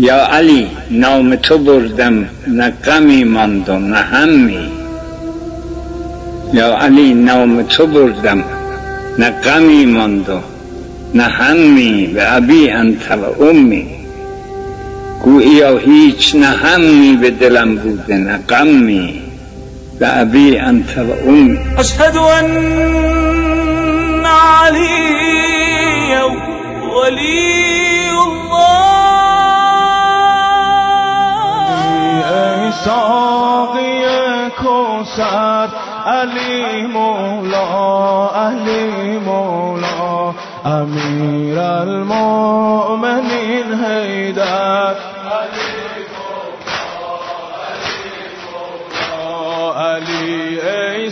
یا علی نام تو بردم نه غمی ماند و نه همی. یا علی نام تو بردم نه غمی ماند و نه همی. به ابی انت و امی. گوییا هیچ نه همی به دلم بوده نه غمی. به ابی انت و امی. اشهد ان علی ولی ساقی کوسر علی مولا علی مولا امیر المؤمنین حیدر. علی علی ای